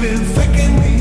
been thickening.